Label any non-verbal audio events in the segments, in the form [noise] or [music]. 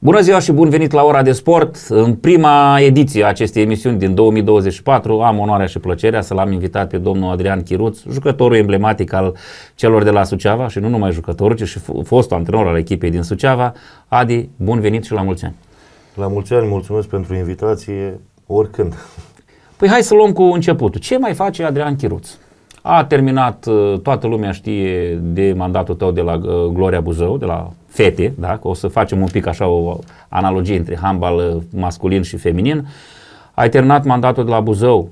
Bună ziua și bun venit la ora de sport. În prima ediție a acestei emisiuni din 2024 am onoarea și plăcerea să l-am invitat pe domnul Adrian Chiruț, jucătorul emblematic al celor de la Suceava și nu numai jucătorul, ci și fostul antrenor al echipei din Suceava. Adi, bun venit și la mulți ani. La mulți ani, mulțumesc pentru invitație, oricând. Păi hai să luăm cu începutul. Ce mai face Adrian Chiruț? A terminat, uh, toată lumea știe de mandatul tău de la uh, Gloria Buzău, de la fete, da? Că o să facem un pic așa o analogie între handbal uh, masculin și feminin. Ai terminat mandatul de la Buzău,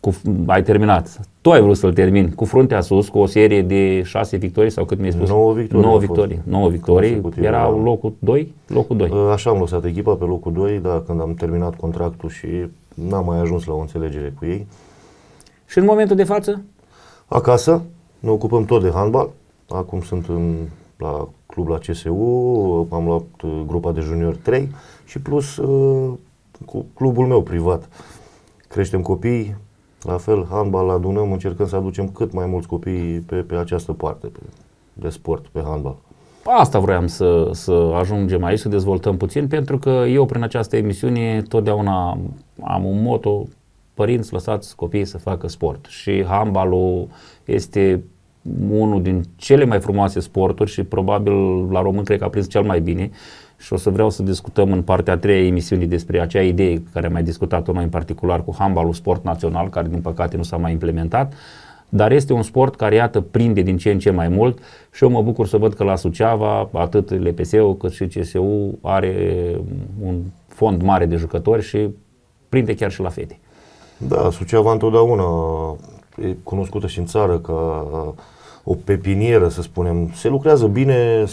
cu, ai terminat. Tu ai vrut să-l termini cu fruntea sus, cu o serie de șase victorii sau cât mi-ai spus? 9 victorii. 9 victorii. 9 victorii. Era da. locul 2? Locul 2. Așa am lăsat echipa pe locul 2, da, când am terminat contractul și n-am mai ajuns la o înțelegere cu ei. Și în momentul de față? Acasă, ne ocupăm tot de handbal. Acum sunt în, la club la CSU, am luat uh, grupa de junior 3 și plus uh, cu clubul meu privat. Creștem copii, la fel, handbal adunăm, încercăm să aducem cât mai mulți copii pe, pe această parte pe, de sport, pe handbal. Asta vroiam să, să ajungem aici, să dezvoltăm puțin, pentru că eu prin această emisiune totdeauna am un moto, părinți lăsați copiii să facă sport. Și handbalul este unul din cele mai frumoase sporturi și probabil la român cred că a prins cel mai bine. Și o să vreau să discutăm în partea a treia emisiunii despre acea idee care am mai discutat-o noi în particular cu handbalul sport național, care din păcate nu s-a mai implementat, dar este un sport care, iată, prinde din ce în ce mai mult și eu mă bucur să văd că la Suceava, atât LPS-ul cât și CSU are un fond mare de jucători și prinde chiar și la fete. Da, Suceava întotdeauna e cunoscută și în țară ca o pepinieră, să spunem. Se lucrează bine,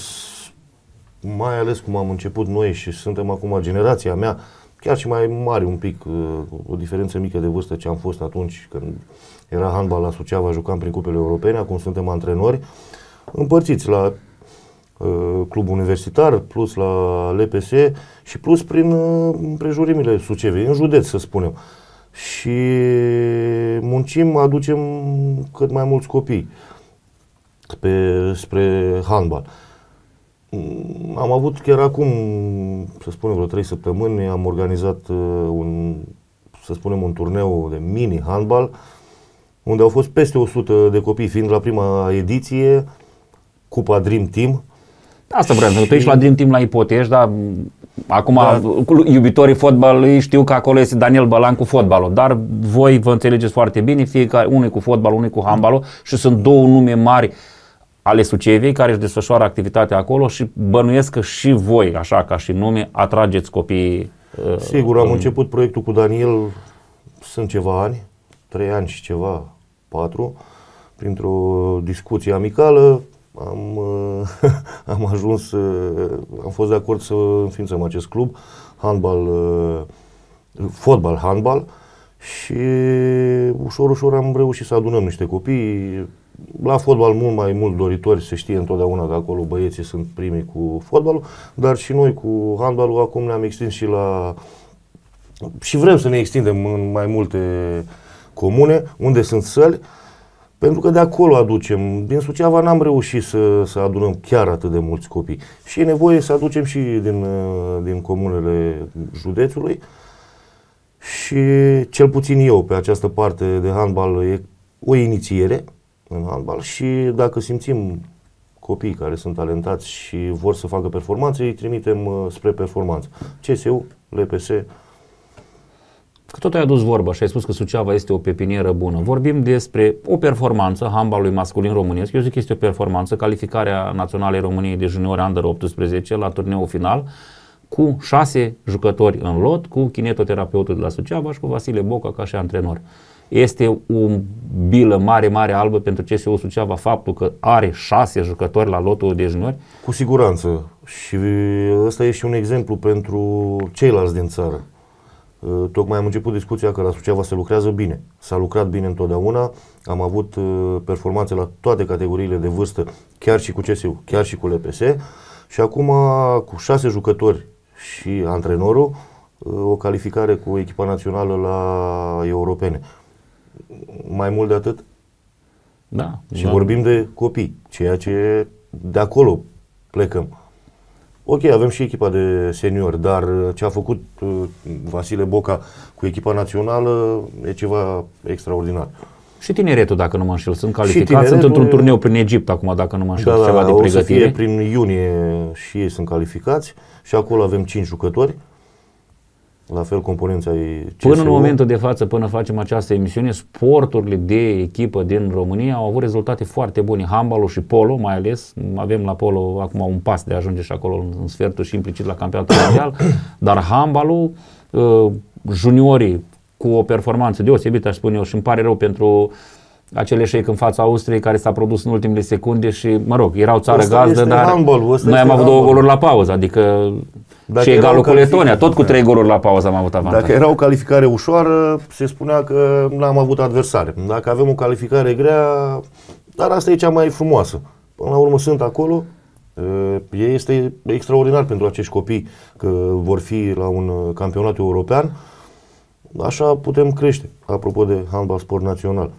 mai ales cum am început noi și suntem acum generația mea, chiar și mai mari un pic, uh, o diferență mică de vârstă ce am fost atunci când era handbal la Suceava, jucam prin cupele europene, acum suntem antrenori, împărțiți la uh, club universitar, plus la LPS și plus prin uh, împrejurimile Sucevei, în județ să spunem. Și muncim, aducem cât mai mulți copii pe, spre handbal. Am avut chiar acum, să spunem, vreo trei săptămâni, am organizat uh, un, să spunem, un turneu de mini handbal, unde au fost peste 100 de copii, fiind la prima ediție, Cupa Dream Team. Asta vreau, și... tu ești la Dream Team la ipotești, dar acum da. iubitorii fotbalului știu că acolo este Daniel Bălan cu fotbalul, dar voi vă înțelegeți foarte bine, fiecare, unul cu fotbalul, unul cu handbalul și sunt două nume mari ale Suceviei care își desfășoară activitatea acolo și bănuiesc că și voi, așa ca și nume, atrageți copiii. Uh, Sigur, am în... început proiectul cu Daniel, sunt ceva ani, trei ani și ceva, patru, printr-o discuție amicală, am, uh, [laughs] am ajuns, uh, am fost de acord să înființăm acest club, handbal, uh, fotbal, handbal și ușor, ușor am reușit să adunăm niște copii, la fotbal mult mai mult doritori, se știe întotdeauna că acolo băieții sunt primii cu fotbalul, dar și noi cu handbalul acum ne-am extins și la și vrem să ne extindem în mai multe comune unde sunt săli, pentru că de acolo aducem. Din Suceava n-am reușit să, să adunăm chiar atât de mulți copii. Și e nevoie să aducem și din, din comunele județului. Și cel puțin eu pe această parte de handbal e o inițiere în handbal și dacă simțim copii care sunt talentați și vor să facă performanțe, îi trimitem uh, spre performanță. CSU, LPS. Că tot ai adus vorba și ai spus că Suceava este o pepinieră bună. Vorbim despre o performanță handbalului masculin românesc. Eu zic că este o performanță, calificarea Naționalei României de junior under 18 la turneul final cu șase jucători în lot, cu kinetoterapeutul de la Suceava și cu Vasile Boca ca și antrenor. Este o bilă mare, mare albă pentru CSU Suceava faptul că are șase jucători la lotul de juniori? Cu siguranță. Și ăsta e și un exemplu pentru ceilalți din țară. Uh, tocmai am început discuția că la Suceava se lucrează bine. S-a lucrat bine întotdeauna, am avut uh, performanțe la toate categoriile de vârstă, chiar și cu CSU, chiar și cu LPS. Și acum, cu șase jucători și antrenorul, uh, o calificare cu echipa națională la europene mai mult de atât. Da. Și da. vorbim de copii, ceea ce de acolo plecăm. Ok, avem și echipa de seniori, dar uh, ce a făcut uh, Vasile Boca cu echipa națională e ceva extraordinar. Și tineretul, dacă nu mă înșel, sunt calificați, sunt într-un turneu prin Egipt acum, dacă nu mă înșel, da, ceva da, de o pregătire. Să fie prin iunie și ei sunt calificați și acolo avem 5 jucători. La fel componența e CSU. Până în momentul de față, până facem această emisiune, sporturile de echipă din România au avut rezultate foarte bune. Handbalul și polo, mai ales. Avem la polo acum un pas de a ajunge și acolo în sfertul și implicit la campionatul [coughs] mondial. Dar handbalul, uh, juniorii cu o performanță deosebită, aș spune eu, și îmi pare rău pentru acel eșec în fața Austriei care s-a produs în ultimele secunde și, mă rog, erau țară Ăsta gazdă, este dar handbal, ăsta noi am este avut două handbal. goluri la pauză, adică Dacă și erau egalul cu calific- Letonia, tot cu trei goluri la pauză am avut avantaj. Dacă era o calificare ușoară, se spunea că n-am avut adversare. Dacă avem o calificare grea, dar asta e cea mai frumoasă. Până la urmă sunt acolo. E, Este extraordinar pentru acești copii că vor fi la un uh, campionat european. Așa putem crește, apropo de handbal sport național.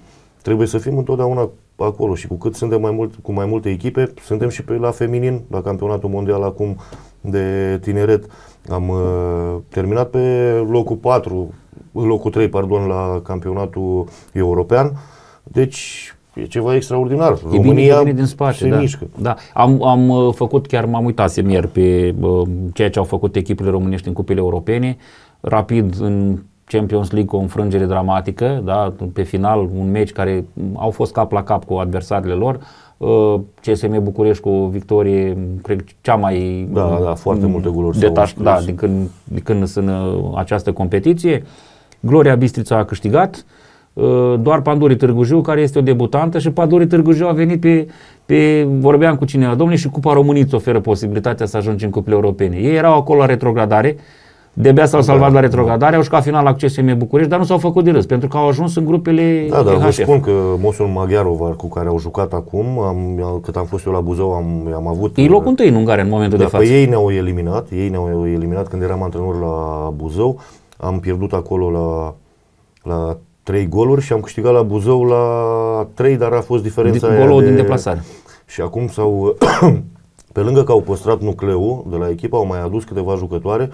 Trebuie să fim întotdeauna acolo și cu cât suntem mai mult, cu mai multe echipe, suntem și pe la feminin, la campionatul mondial acum de tineret. Am uh, terminat pe locul 4, locul 3, pardon, la campionatul european. Deci e ceva extraordinar. E bine că vine din spate, se da. mișcă. Da. Am, am uh, făcut, chiar m-am uitat ieri pe uh, ceea ce au făcut echipele românești în cupele europene. Rapid în Champions League cu o înfrângere dramatică, da? pe final un meci care au fost cap la cap cu adversarele lor. Uh, CSM București cu o victorie, cred cea mai Da, da, foarte multe goluri s-au detaș, scris. da, din când, din când sunt în această competiție. Gloria Bistrița a câștigat, uh, doar Panduri Târgu Jiu, care este o debutantă și Panduri Târgu Jiu a venit pe, pe vorbeam cu cineva, domnule, și Cupa României îți oferă posibilitatea să ajungi în cupele europene. Ei erau acolo la retrogradare, de-abia s-au salvat la retrogradare, au jucat final la CSM București, dar nu s-au făcut de râs, pentru că au ajuns în grupele Da, dar vă EHF. spun că Mosul Maghiarov, cu care au jucat acum, am, cât am fost eu la Buzău, am, am avut... E locul întâi în Ungaria în momentul Da, de pe față. ei ne-au eliminat, ei ne-au eliminat când eram antrenor la Buzău. Am pierdut acolo la, la 3 goluri și am câștigat la Buzău la 3, dar a fost diferența Din- aia golul de... din deplasare. Și acum s-au, [coughs] pe lângă că au păstrat nucleul de la echipă, au mai adus câteva jucătoare.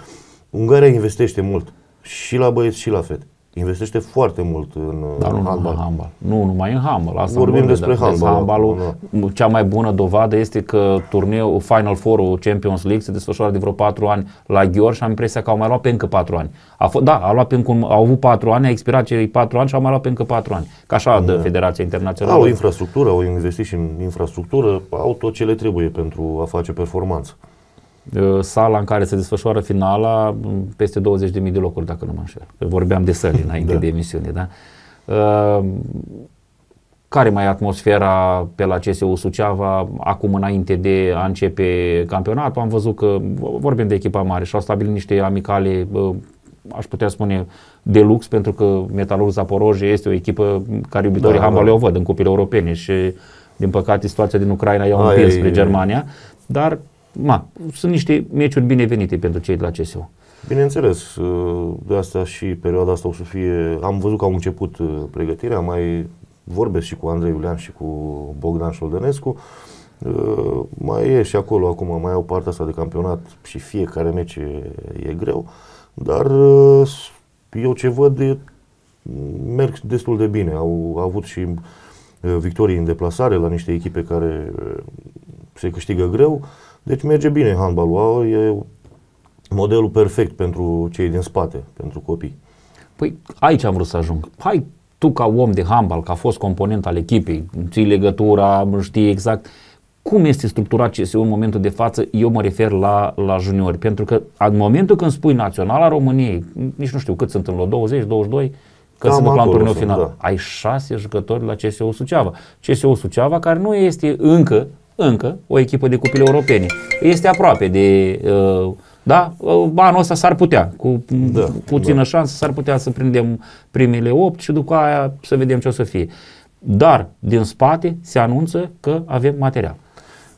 Ungaria investește mult și la băieți și la fete. Investește foarte mult în Dar nu în numai handbal. în handbal. Nu numai în handbal. Asta Vorbim nu despre dar handbal handbalul, acum, cea mai bună dovadă este că turneul Final Four Champions League se desfășoară de vreo 4 ani la Ghior și am impresia că au mai luat pe încă 4 ani. A f- da, a luat pe încă un, au avut 4 ani, a expirat cei 4 ani și au mai luat pe încă 4 ani. Ca așa dă Federația Internațională. Au infrastructură, au investit și în infrastructură, au tot ce le trebuie pentru a face performanță. Uh, sala în care se desfășoară finala, m, peste 20.000 de locuri, dacă nu mă înșel. Că Vorbeam de săli [laughs] înainte Da. de emisiune, da? Uh, care mai e atmosfera pe la CSU Suceava acum înainte de a începe campionatul? Am văzut că vorbim de echipa mare și au stabilit niște amicale, uh, aș putea spune, de lux, pentru că Metalurg Zaporoje este o echipă care iubitorii Da, handbalului da. o văd în cupile europene și din păcate situația din Ucraina i-a Aia împins e- spre Germania, dar ma, sunt niște meciuri binevenite pentru cei de la CSU. Bineînțeles, uh, de asta și perioada asta o să fie... Am văzut că au început uh, pregătirea, mai vorbesc și cu Andrei Iulian și cu Bogdan Șoldănescu. Uh, Mai e și acolo acum, mai au partea asta de campionat și fiecare meci e, e greu, dar uh, eu ce văd e, merg destul de bine. Au, au avut și uh, victorii în deplasare la niște echipe care uh, se câștigă greu, deci merge bine handbalul. Au- E modelul perfect pentru cei din spate, pentru copii. Păi aici am vrut să ajung. Hai tu ca om de handbal, ca fost component al echipei, ții legătura, știi exact cum este structurat CSU în momentul de față, eu mă refer la, la juniori, pentru că în momentul când spui Naționala României, nici nu știu cât sunt în lot, 20, 22, că Cam se duc la un acolo turneu sunt, final. da. Ai șase jucători la CSU Suceava. CSU Suceava care nu este încă, încă o echipă de cupile europene. Este aproape de, uh, da, uh, anul ăsta s-ar putea, cu Da, puțină da. șansă s-ar putea să prindem primele 8 și după aia să vedem ce o să fie. Dar din spate se anunță că avem material.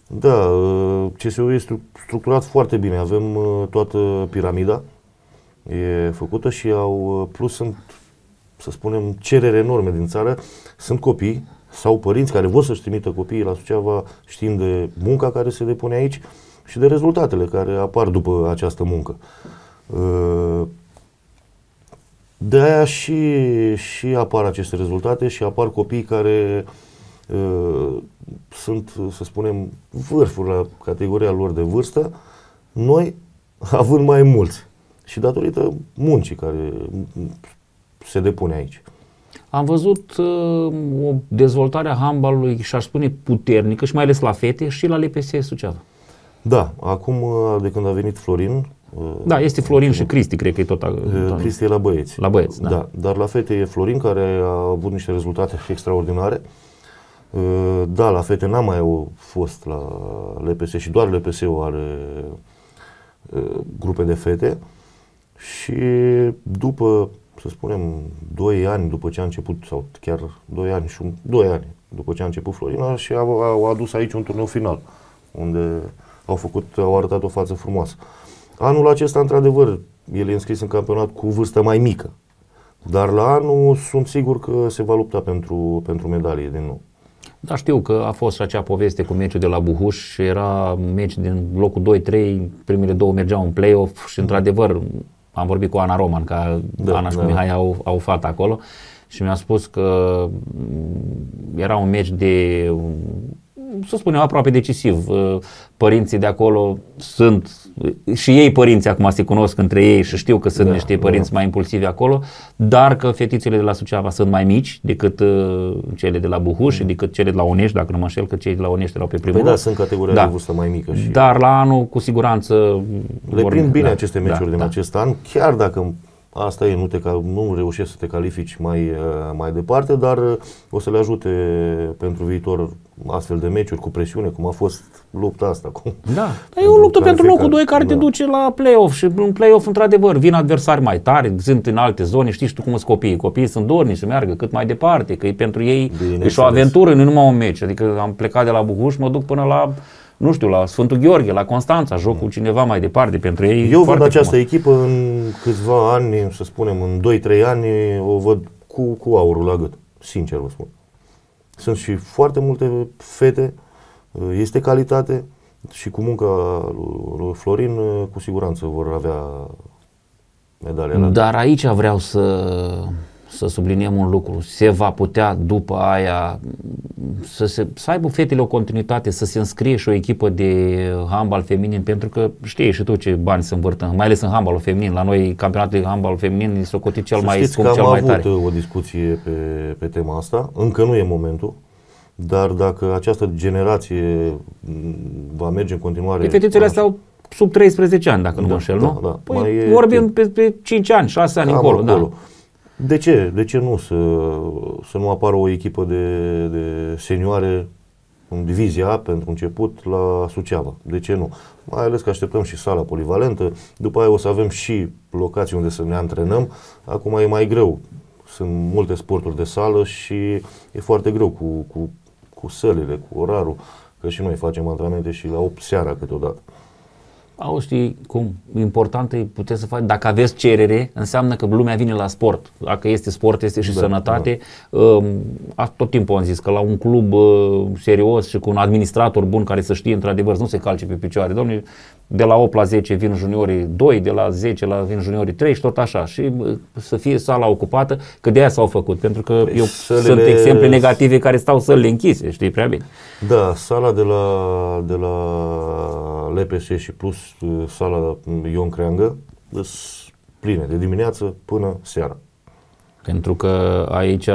Da, uh, CSU este stru- structurat foarte bine. Avem uh, toată piramida, e făcută și au, uh, plus sunt, să spunem, cerere enorme din țară. Sunt copii sau părinți care vor să-și trimită copiii la Suceava știind de munca care se depune aici și de rezultatele care apar după această muncă. Uh, de aia și, și apar aceste rezultate și apar copii care uh, sunt, să spunem, vârfuri la categoria lor de vârstă, noi având mai mulți și datorită muncii care se depune aici. Am văzut uh, o dezvoltare a handbalului și aș spune puternică și mai ales la fete și la LPS Suceava. Da, acum uh, de când a venit Florin, uh, da, este Florin și Cristi, cred că e tot. tot Cristi e la băieți. La băieți, da. da. Dar la fete e Florin care a avut niște rezultate [laughs] extraordinare. Uh, da, la fete n-am mai fost la LPS și doar LPS-ul are grupe de fete. Și după, să spunem, 2 ani după ce a început, sau chiar 2 ani și 2 ani după ce a început Florina și au, au adus aici un turneu final, unde au făcut, au arătat o față frumoasă. Anul acesta, într-adevăr, el e înscris în campionat cu vârstă mai mică. Dar la anul sunt sigur că se va lupta pentru, pentru medalie din nou. Da, știu că a fost și acea poveste cu meciul de la Buhuș și era meci din locul 2-3, primele două mergeau în play-off și într-adevăr am vorbit cu Ana Roman, ca da, Ana și da. Mihai au, au fat acolo și mi-a spus că era un meci de să spunem, aproape decisiv. Uh, părinții de acolo sunt, și ei părinți acum se cunosc între ei și știu că sunt da, niște părinți da. mai impulsivi acolo, dar că fetițele de la Suceava sunt mai mici decât uh, cele de la Buhuș și mm. decât cele de la Onești, dacă nu mă înșel, că cei de la Onești erau pe primul păi da, sunt categoria da. de vârstă mai mică. Și... Dar la anul, cu siguranță... Le prind bine da, aceste meciuri da, din da. acest an, chiar dacă Asta e, nu, te, nu reușești să te califici mai, uh, mai departe, dar uh, o să le ajute pentru viitor astfel de meciuri cu presiune, cum a fost lupta asta. Cu, da, dar e o luptă pentru locul 2 care da. te duce la play-off și în play-off, într-adevăr, vin adversari mai tari, sunt în alte zone, știi tu cum sunt copiii. Copiii sunt dorni să meargă cât mai departe, că e pentru ei Bine e și o aventură, nu numai un meci. Adică am plecat de la Buhuș, mă duc până la nu știu, la Sfântul Gheorghe, la Constanța, joc cu cineva mai departe pentru ei. Eu văd această frumos. echipă în câțiva ani, să spunem în 2-3 ani, o văd cu, cu aurul la gât, sincer vă spun. Sunt și foarte multe fete, este calitate și cu munca lui Florin cu siguranță vor avea medalele. Dar aici vreau să să subliniem un lucru, se va putea după aia să, se, să aibă fetele o continuitate, să se înscrie și o echipă de handbal feminin, pentru că știi și tu ce bani se învârtă, mai ales în handbalul feminin. La noi campionatul de handbal feminin este socotit cel să mai scump, cel mai tare. am avut o discuție pe, pe tema asta, încă nu e momentul, dar dacă această generație va merge în continuare... Pe fetițele astea au sub 13 ani, dacă da, nu mă înșel, da, nu? Da, păi mai vorbim e, pe, pe 5 ani, 6 ani încolo, încolo. Da. De ce? De ce nu să, să nu apară o echipă de, de senioare în divizia A pentru început la Suceava? De ce nu? Mai ales că așteptăm și sala polivalentă, după aia o să avem și locații unde să ne antrenăm. Acum e mai greu. Sunt multe sporturi de sală și e foarte greu cu, cu, cu sălile, cu orarul, că și noi facem antrenamente și la 8 seara câteodată. Au, știi cum, important e puteți să faci, dacă aveți cerere, înseamnă că lumea vine la sport. Dacă este sport, este și da, sănătate. Da. Uh, tot timpul am zis că la un club uh, serios și cu un administrator bun care să știe într-adevăr să nu se calce pe picioare. Domnule, de la 8 la 10 vin juniorii 2, de la 10 la vin juniorii 3 și tot așa. Și uh, să fie sala ocupată, că de aia s-au făcut. Pentru că păi eu sălile... sunt exemple negative care stau sălile închise, știi prea bine. Da, sala de la, de la LPS și plus uh, sala Ion Creangă sunt pline de dimineață până seara. Pentru că aici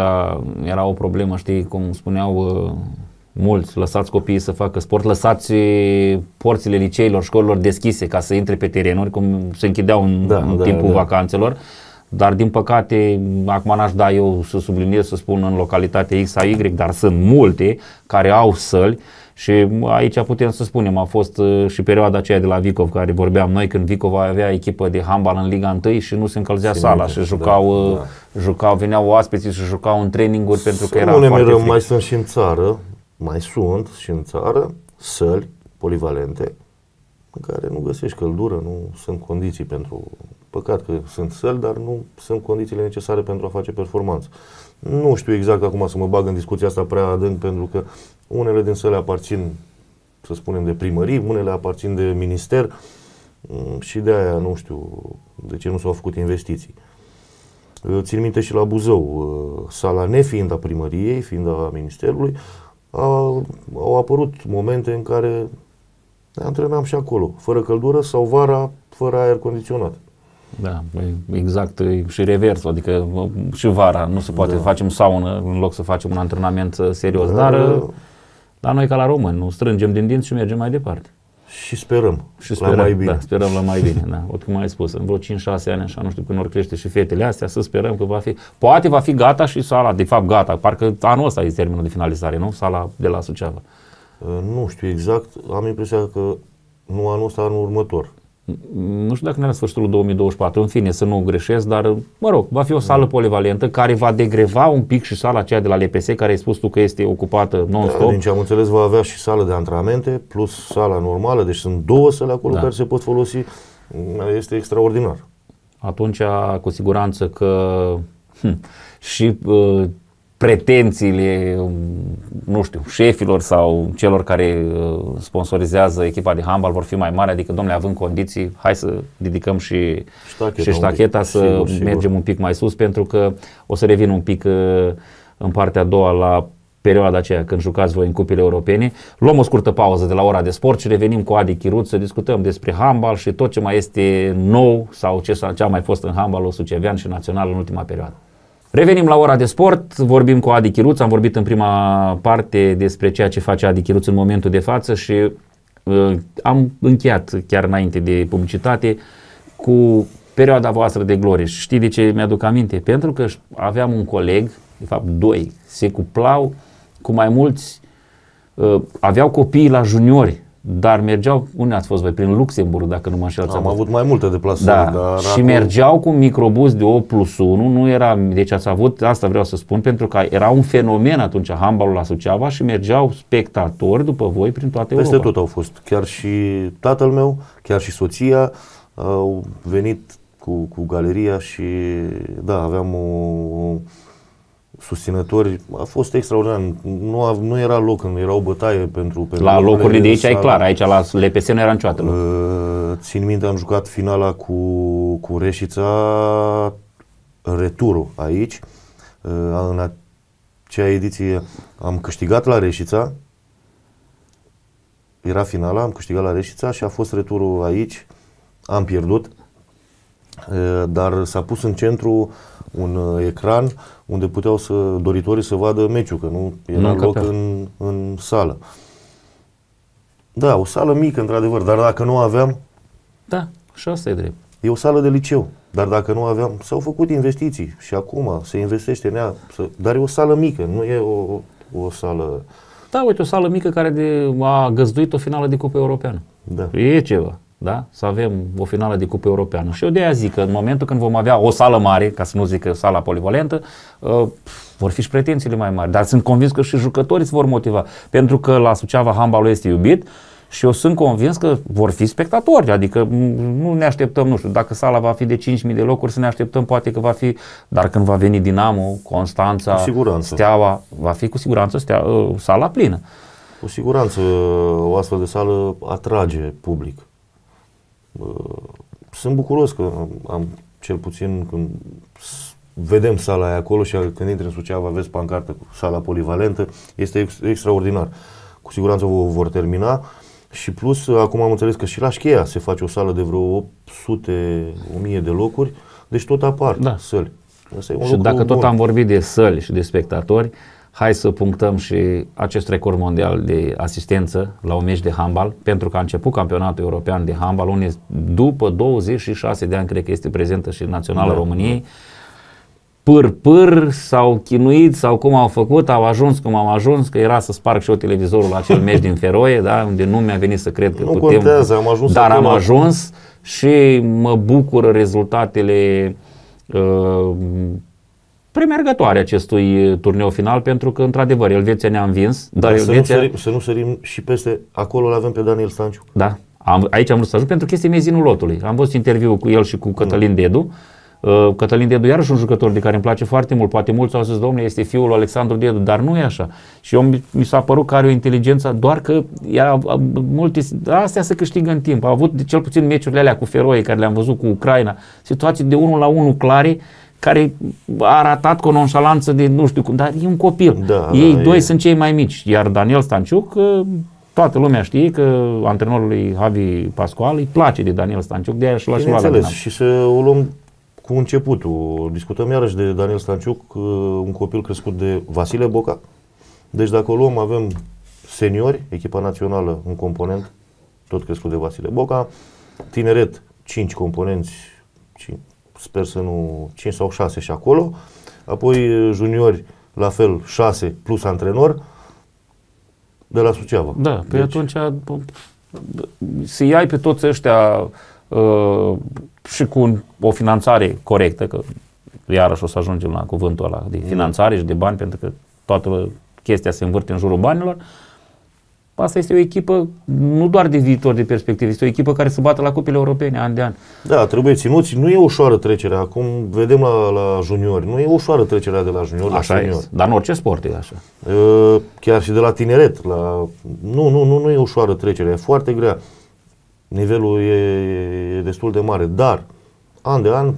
era o problemă, știi, cum spuneau uh, mulți, lăsați copiii să facă sport, lăsați porțile liceilor, școlilor deschise ca să intre pe terenuri, cum se închideau în, da, în da, timpul da. vacanțelor. Dar din păcate, acum n-aș da eu să subliniez, să spun în localitate X sau Y, dar sunt multe care au săli și aici putem să spunem, a fost uh, și perioada aceea de la Vicov care vorbeam noi când Vicov avea echipă de handbal în Liga 1 și nu se încălzea Sim, sala și jucau, da, uh, da. jucau, veneau oaspeții și jucau în traininguri pentru că era foarte mirăm, mai sunt și în țară, mai sunt și în țară săli polivalente în care nu găsești căldură, nu sunt condiții pentru... Păcat că sunt săli, dar nu sunt condițiile necesare pentru a face performanță. Nu știu exact acum să mă bag în discuția asta prea adânc, pentru că unele din săli aparțin să spunem, de primării, unele aparțin de minister mm, și de aia nu știu de ce nu s-au făcut investiții. Uh, țin minte și la Buzău, uh, sala nefiind a primăriei, fiind a ministerului, au, au apărut momente în care ne antrenam și acolo, fără căldură sau vara, fără aer condiționat. Da, exact și reversul, adică și vara nu se poate, da. facem saună în loc să facem un antrenament serios, da, dar la noi ca la români, nu strângem din dinți și mergem mai departe. Și sperăm, și sperăm la mai bine. Da, sperăm la mai bine, da. Cum ai spus, în vreo 5-6 ani, așa, nu știu, când vor crește și fetele astea, să sperăm că va fi, poate va fi gata și sala, de fapt gata, parcă anul ăsta e termenul de finalizare, nu? Sala de la Suceava. Nu știu exact, am impresia că nu anul ăsta, anul următor nu știu dacă ne la sfârșitul 2024, în fine, să nu greșesc, dar, mă rog, va fi o sală polivalentă care va degreva un pic și sala aceea de la LPS, care ai spus tu că este ocupată non-stop. Da, din ce am înțeles, va avea și sală de antrenamente, plus sala normală, deci sunt două sale acolo da. care se pot folosi. Este extraordinar. Atunci, cu siguranță că hm, și uh, pretențiile, nu știu, șefilor sau celor care uh, sponsorizează echipa de handbal vor fi mai mari, adică, domnule, având condiții, hai să ridicăm și ștacheta, și ștacheta să sigur, sigur. mergem un pic mai sus, pentru că o să revin un pic uh, în partea a doua la perioada aceea când jucați voi în cupile europene. Luăm o scurtă pauză de la ora de sport și revenim cu Adi Chirut să discutăm despre handbal și tot ce mai este nou sau ce, ce a mai fost în handbalul sucevean și național în ultima perioadă. Revenim la ora de sport, vorbim cu Adi Chiruț, am vorbit în prima parte despre ceea ce face Adi Chiruț în momentul de față și uh, am încheiat chiar înainte de publicitate cu perioada voastră de glorie. Și știi de ce mi-aduc aminte? Pentru că aveam un coleg, de fapt doi, se cuplau cu mai mulți, uh, aveau copii la juniori dar mergeau, unde ați fost voi? Prin Luxemburg, dacă nu mă înșel. Am avut mai multe deplasări. Da, dar și acum... mergeau cu microbus de 8 plus 1, nu era, deci ați avut, asta vreau să spun, pentru că era un fenomen atunci handbalul la Suceava și mergeau spectatori după voi prin toate Peste Europa. tot au fost, chiar și tatăl meu, chiar și soția au venit cu, cu galeria și da, aveam o, susținători, a fost extraordinar. Nu, nu era loc când era o bătaie pentru... pentru la locurile de aici e clar, aici la LPS nu era niciodată loc. Uh, țin minte, am jucat finala cu, cu Reșița, returul aici. Uh, în acea ediție am câștigat la Reșița, era finala, am câștigat la Reșița și a fost returul aici, am pierdut, uh, dar s-a pus în centru un uh, ecran unde puteau să doritorii să vadă meciul, că nu era nu loc în, în sală. Da, o sală mică, într-adevăr, dar dacă nu aveam... Da, și asta e drept. E o sală de liceu, dar dacă nu aveam, s-au făcut investiții și acum se investește în ea, să, dar e o sală mică, nu e o, o sală... Da, uite, o sală mică care de, a găzduit o finală de Cupă Europeană. Da. E ceva da? să avem o finală de cupă europeană. Și eu de aia zic că în momentul când vom avea o sală mare, ca să nu zic că sala polivalentă, uh, vor fi și pretențiile mai mari. Dar sunt convins că și jucătorii se vor motiva. Pentru că la Suceava handbalul este iubit și eu sunt convins că vor fi spectatori, adică nu ne așteptăm, nu știu, dacă sala va fi de 5.000 de locuri, să ne așteptăm poate că va fi, dar când va veni Dinamo, Constanța, Steaua, va fi cu siguranță stea, uh, sala plină. Cu siguranță o astfel de sală atrage public sunt bucuros că am cel puțin când vedem sala aia acolo și când intri în Suceava vezi pancartă cu sala polivalentă, este ex- extraordinar. Cu siguranță o vor termina și plus acum am înțeles că și la Șcheia se face o sală de vreo 800, 1000 de locuri, deci tot apar da. săli. Asta e un și dacă bun. tot am vorbit de săli și de spectatori, hai să punctăm și acest record mondial de asistență la un meci de handbal, pentru că a început campionatul european de handbal, unde după 26 de ani cred că este prezentă și Naționala da, României, pâr, pâr, s-au chinuit sau cum au făcut, au ajuns cum au ajuns, că era să sparg și eu televizorul la acel meci din Feroe, da, unde nu mi-a venit să cred că nu putem, contează, am ajuns dar am ajuns și mă bucură rezultatele uh, premergătoare acestui turneu final pentru că, într-adevăr, Elveția ne-a învins. Dar, dar Elveția... să, nu sărim, să nu sărim și peste, acolo îl avem pe Daniel Stanciu. Da, am, aici am vrut să ajung pentru că este mezinul lotului. Am văzut interviul cu el și cu Cătălin mm. Dedu Uh, Cătălin Dedu iarăși un jucător de care îmi place foarte mult. Poate mulți au zis, domnule, este fiul lui Alexandru Dedu, dar nu e așa. Și eu mi s-a părut că are o inteligență, doar că ea, multe, astea se câștigă în timp. A avut de cel puțin meciurile alea cu Feroe, care le-am văzut cu Ucraina, situații de 1 la 1 clare, care a ratat cu o nonșalanță de nu știu cum, dar e un copil. Da, Ei da, doi e. sunt cei mai mici, iar Daniel Stanciuc, uh, toată lumea știe că antrenorului Javi Pascual îi place de Daniel Stanciuc, de aia și l-a și luat la Bineînțeles, Dinamo. și să o luăm cu începutul. Discutăm iarăși de Daniel Stanciuc, uh, un copil crescut de Vasile Boca. Deci dacă o luăm, avem seniori, echipa națională, un component, tot crescut de Vasile Boca, tineret, 5 componenți, ci- sper să nu, 5 sau 6 și acolo, apoi uh, juniori, la fel, 6 plus antrenor, de la Suceava. Da, pe deci. atunci să iai pe toți ăștia uh, și cu un, o finanțare corectă, că iarăși o să ajungem la cuvântul ăla de finanțare și de bani, pentru că toată chestia se învârte în jurul banilor. Asta este o echipă nu doar de viitor, de perspectivă, este o echipă care se bate la cupele europene an de an. Da, trebuie ținuți. Nu e ușoară trecerea. Acum vedem la, la juniori. Nu e ușoară trecerea de la junior la Așa senior. este. Dar în orice sport e așa. Uh, Chiar și de la tineret. La... Nu, nu, nu, nu e ușoară trecerea. E foarte grea. Nivelul e, e destul de mare. Dar, an de an,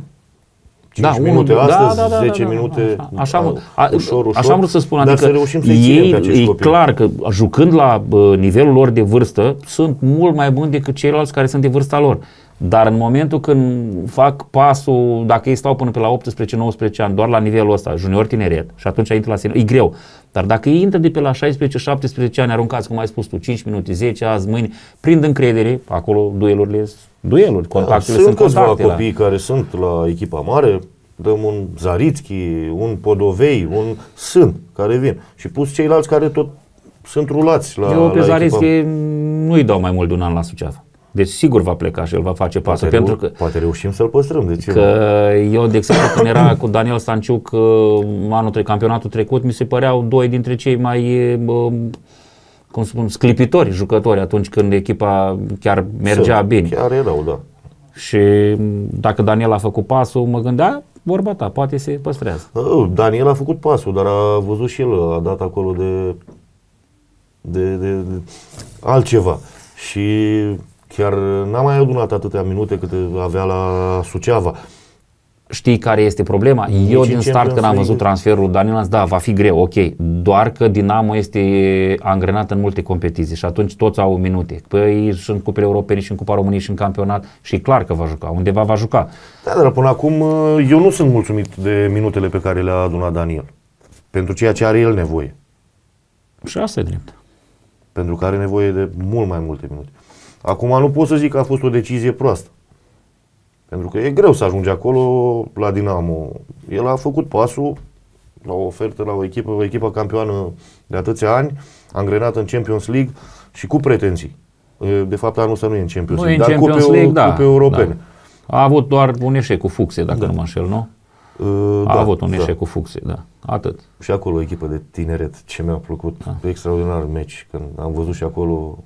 5 unul- minute da, astăzi, da, da, 10 da, da, minute, Așa, așa, am- a, a, ușor, ușor. așa am vrut să spun, dar adică să reușim să-i ei, ținem pe acești e copii. clar că jucând la bă, nivelul lor de vârstă, sunt mult mai buni decât ceilalți care sunt de vârsta lor. Dar în momentul când fac pasul, dacă ei stau până pe la 18-19 ani, doar la nivelul ăsta, junior tineret, și atunci intră la senior, e greu. Dar dacă ei intră de pe la 16-17 ani, aruncați, cum ai spus tu, 5 minute, 10 azi, mâine, prind încredere, acolo duelurile sunt dueluri, contactele Da, sunt sunt câțiva contacte. copii care sunt la echipa mare, dăm un Zaritski, un Podovei, un sunt care vin. Și pus ceilalți care tot sunt rulați la, Eu pe la Zarischi echipa. nu-i dau mai mult de un an la Suceava. Deci sigur va pleca și el va face pasul, Poate, pentru reu- că poate reușim să-l păstrăm. De ce? nu? Că eu, de exemplu, când era cu Daniel Stanciuc uh, anul tre- campionatul trecut, mi se păreau doi dintre cei mai uh, cum să spun, sclipitori jucători atunci când echipa chiar mergea Sunt, bine. Chiar erau, da. Și m, dacă Daniel a făcut pasul, mă gândeam, vorba ta, poate se păstrează. Uh, Daniel a făcut pasul, dar a văzut și el, a dat acolo de, de, de, de altceva. Și chiar n-a mai adunat atâtea minute cât avea la Suceava. Știi care este problema? Nici Eu în din start Champions când am League. văzut transferul lui Daniel, am zis, da, va fi greu, ok. Doar că Dinamo este angrenat în multe competiții și atunci toți au minute. Păi și în cupele europene și în Cupa României și în campionat și e clar că va juca, undeva va juca. Da, dar până acum uh, eu nu sunt mulțumit de minutele pe care le-a adunat Daniel. Pentru ceea ce are el nevoie. Și asta e drept. Pentru că are nevoie de mult mai multe minute. Acum nu pot să zic că a fost o decizie proastă. Pentru că e greu să ajungi acolo la Dinamo. El a făcut pasul la o ofertă la o echipă, o echipă campioană de atâția ani, angrenată în Champions League și cu pretenții. De fapt, anul ăsta nu e în Champions Nu e în League, dar Champions cupe, League, da. cupe europene. Da. A avut doar un eșec cu Fuxe, dacă nu mă înșel, nu? Uh, A da, avut un da. eșec cu Fuxe, da. Atât. Și acolo o echipă de tineret, ce mi-a plăcut, Da. extraordinar meci, când am văzut și acolo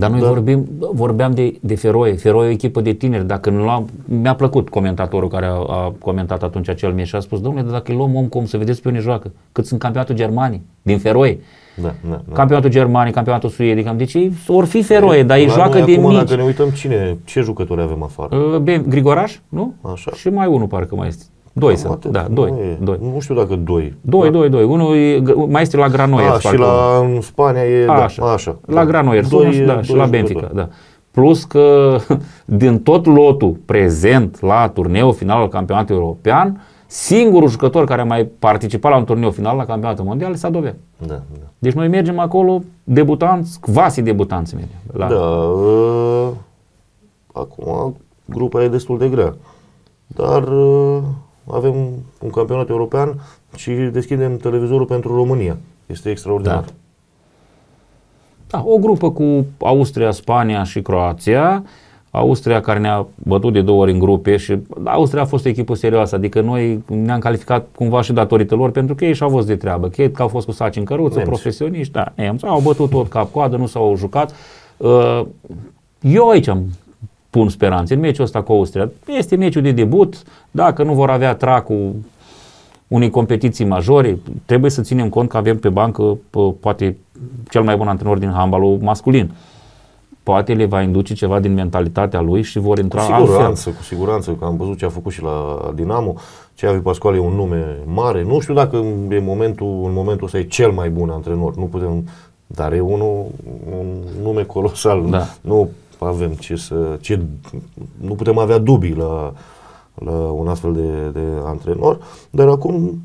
Dar noi Da. vorbim, vorbeam de, de Feroe. Feroe e o echipă de tineri. Dacă nu luam, mi-a plăcut comentatorul care a, a comentat atunci acel meci și a spus, domnule, dar dacă îi luăm om cum să vedeți pe unde joacă, cât sunt campionatul Germanii, din Feroe. Da, da, da. Campionatul Germanii, campionatul Suediei, cam- deci ei or fi Feroe, dar ei La joacă noi de acum, mici. Dacă ne uităm cine, ce jucători avem afară. Uh, Ben, Grigoraș, nu? Așa. Și mai unul parcă mai este. Doi Cam sunt, atât. da, Nu doi, e- doi. Nu știu dacă doi. Doi, doi, doi. Unul e, mai este la Granollers. A, și parcă. la în Spania e, A, da, așa. așa. La Granollers, Doi- unul și, da, doi și la jucători. Benfica, da. Plus că [laughs] din tot lotul prezent la turneul final al campionatului european, singurul jucător care a mai participat la un turneu final la campionatul mondial s-a Dovea. Da, da. Deci noi mergem acolo debutanți, quasi debutanți mergem. La, Da, uh, acum grupa e destul de grea. Dar uh, avem un campionat european și deschidem televizorul pentru România. Este extraordinar. Da. Da, o grupă cu Austria, Spania și Croația. Austria care ne-a bătut de două ori în grupe și Austria a fost o echipă serioasă, adică noi ne-am calificat cumva și datorită lor pentru că ei și-au fost de treabă. Cred că au fost cu saci în căruță, Nemți. profesioniști, da, nemți, au bătut tot cap-coadă, nu s-au jucat. Uh, Eu aici am pun speranțe. În meciul ăsta cu Austria este meciul de debut, dacă nu vor avea tracul unei competiții majore, trebuie să ținem cont că avem pe bancă poate cel mai bun antrenor din handbalul masculin. Poate le va induce ceva din mentalitatea lui și vor intra cu siguranță, altfel. Cu siguranță, că am văzut ce a făcut și la Dinamo. Ceavi Pascual e un nume mare. Nu știu dacă e momentul, în momentul ăsta e cel mai bun antrenor. Nu putem, dar e unul, un nume colosal. Da. Nu avem ce să, ce, nu putem avea dubii la, la un astfel de, de antrenor, dar acum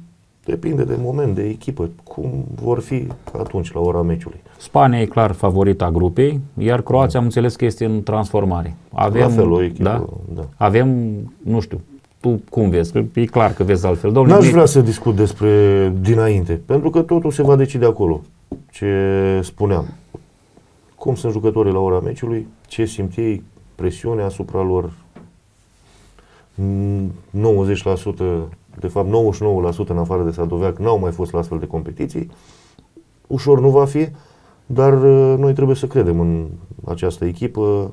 depinde de moment, de echipă, cum vor fi atunci la ora meciului. Spania e clar favorita grupei, iar Croația am înțeles că este în transformare. Avem, la fel, o echipă, da? da. Avem, nu știu, tu cum vezi? Că e clar că vezi altfel. Domnule, N-aș vrea să discut despre dinainte, pentru că totul se va decide acolo. Ce spuneam. Cum sunt jucătorii la ora meciului, ce simt ei, presiunea asupra lor, 90%, de fapt 99% în afară de Sadoveac n-au mai fost la astfel de competiții. Ușor nu va fi, dar uh, noi trebuie să credem în această echipă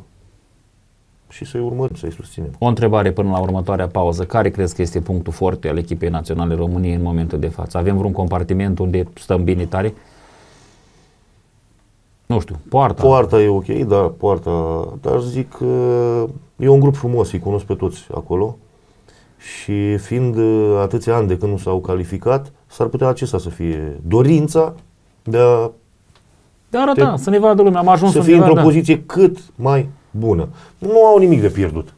și să-i urmărim, să-i susținem. O întrebare până la următoarea pauză. Care crezi că este punctul forte al echipei naționale României în momentul de față? Avem vreun compartiment unde stăm bine tare? Nu știu, poarta. Poarta e ok, da, poarta, dar zic că e un grup frumos, îi cunosc pe toți acolo și fiind uh, atâția ani de când nu s-au calificat, s-ar putea acesta să fie dorința de a de a arăta, te, să ne vadă lumea, am ajuns să fie într-o da. poziție cât mai bună. Nu au nimic de pierdut.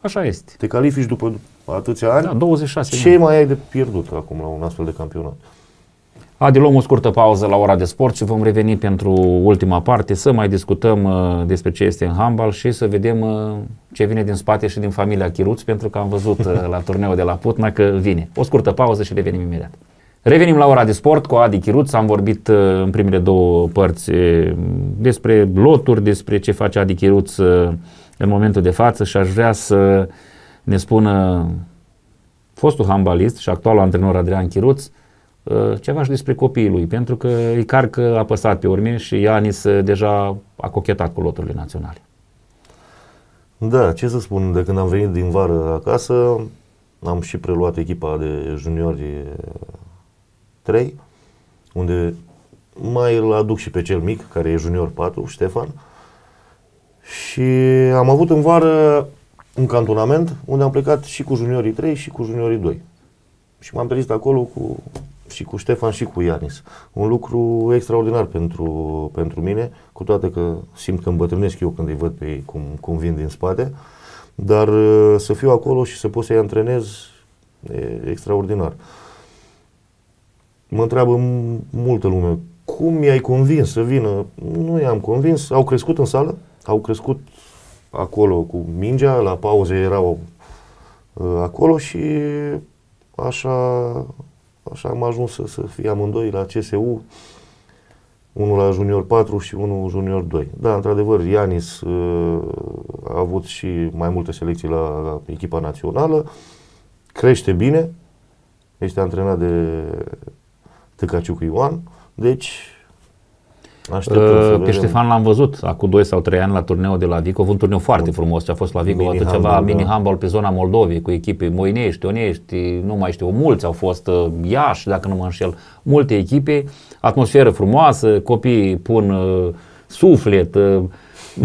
Așa este. Te califici după atâția ani, da, 26 ce mai ai de pierdut acum la un astfel de campionat? Adi, luăm o scurtă pauză la ora de sport și vom reveni pentru ultima parte să mai discutăm uh, despre ce este în handbal și să vedem uh, ce vine din spate și din familia Chiruț, pentru că am văzut uh, la turneul de la Putna că vine. O scurtă pauză și revenim imediat. Revenim la ora de sport cu Adi Chiruț. Am vorbit uh, în primele două părți uh, despre loturi, despre ce face Adi Chiruț uh, în momentul de față și aș vrea să ne spună fostul handbalist și actualul antrenor Adrian Chiruț Uh, ceva și despre copiii lui, pentru că e carcă apăsat pe urme și Ianis uh, deja a cochetat cu loturile naționale. Da, ce să spun, de când am venit din vară acasă, am și preluat echipa de juniori 3, unde mai îl aduc și pe cel mic, care e junior 4, Ștefan. Și am avut în vară un cantonament unde am plecat și cu juniorii 3 și cu juniorii 2. Și m-am trezit acolo cu și cu Ștefan și cu Ianis. Un lucru extraordinar pentru, pentru mine, cu toate că simt că îmbătrânesc eu când îi văd pe ei cum, cum vin din spate, dar uh, să fiu acolo și să pot să-i antrenez e extraordinar. Mă întreabă multă lume, cum i-ai convins să vină? Nu i-am convins, au crescut în sală, au crescut acolo cu mingea, la pauze erau uh, acolo și așa Așa am ajuns să, să fie amândoi la CSU, unul la junior 4 și unul junior 2. Da, într-adevăr, Ianis uh, a avut și mai multe selecții la, la echipa națională, crește bine, este antrenat de Tăcaciuc Ioan, deci Uh, pe Ștefan l-am văzut acum 2 sau 3 ani la turneul de la Vigo, un turneu foarte frumos ce a fost la Vigo, mini atât ceva da. mini handball pe zona Moldovei cu echipe Moinești, Onești, nu mai știu, mulți au fost, uh, Iași, dacă nu mă înșel, multe echipe, atmosferă frumoasă, copiii pun uh, suflet, uh,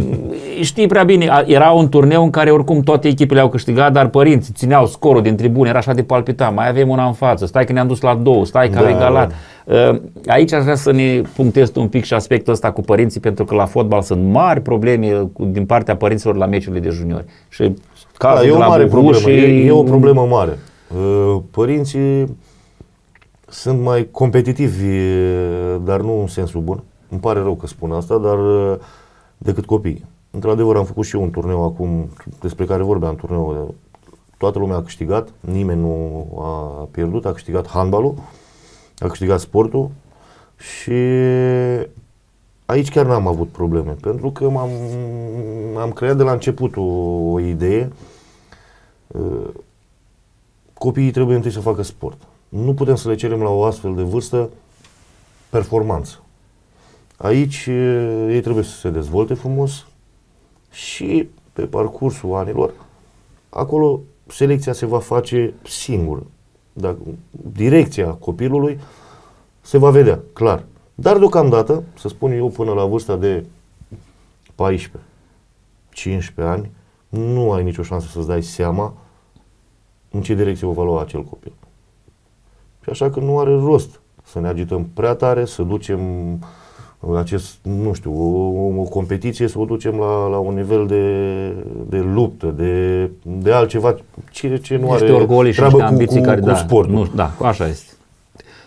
[laughs] știi prea bine, era un turneu în care oricum toate echipele au câștigat, dar părinții țineau scorul din tribune, era așa de palpitant, mai avem una în față, stai că ne-am dus la două, stai că da, am egalat. Da. Uh, aici aș vrea să ne punctez un pic și aspectul ăsta cu părinții, pentru că la fotbal sunt mari probleme din partea părinților la meciurile de juniori. Și da, e o mare problemă, și... e, e o problemă mare. Uh, părinții sunt mai competitivi, dar nu în sensul bun. Îmi pare rău că spun asta, dar uh, decât copii. Într-adevăr, am făcut și eu un turneu acum, despre care vorbeam, turneu. Toată lumea a câștigat, nimeni nu a pierdut, a câștigat handbalul, a câștigat sportul și aici chiar n-am avut probleme, pentru că m-am, am creat de la început o, o idee. Copiii trebuie întâi să facă sport. Nu putem să le cerem la o astfel de vârstă performanță. Aici ei trebuie să se dezvolte frumos și pe parcursul anilor, acolo selecția se va face singură. Dacă direcția copilului se va vedea, clar. Dar deocamdată, să spun eu, până la vârsta de 14, 15 ani, nu ai nicio șansă să-ți dai seama în ce direcție o va lua acel copil. Și așa că nu are rost să ne agităm prea tare, să ducem acest, nu știu, o, o competiție, să o ducem la, la un nivel de, de luptă, de, de altceva, ce, ce nu niște are orgolii și treabă niște cu, ambiții cu, care, cu da, sportul. Nu, da, așa este.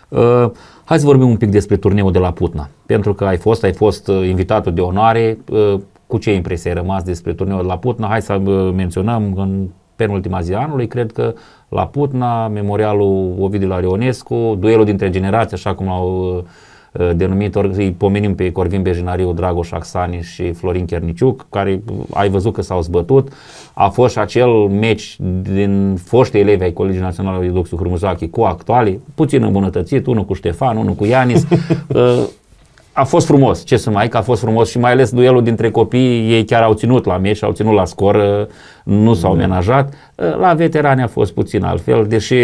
Uh, hai să vorbim un pic despre turneul de la Putna. Pentru că ai fost, ai fost uh, invitatul de onoare. Uh, cu ce impresie ai rămas despre turneul de la Putna? Hai să uh, menționăm în penultima zi a anului, cred că la Putna, memorialul Ovidiu Larionescu, duelul dintre generații, așa cum l-au uh, denumit, ori îi pomenim pe Corvin Bejinariu, Dragoș Axani și Florin Cherniciuc, care uh, ai văzut că s-au zbătut. A fost și acel meci din foștii elevi ai Colegiului Național de Luxu Hurmuzachi cu actuali, puțin îmbunătățit, unul cu Ștefan, unul cu Ianis. [laughs] Uh, a fost frumos, ce să mai, că a fost frumos și mai ales duelul dintre copii, ei chiar au ținut la meci, au ținut la scor, uh, nu s-au Da. menajat. Uh, La veterani a fost puțin altfel, deși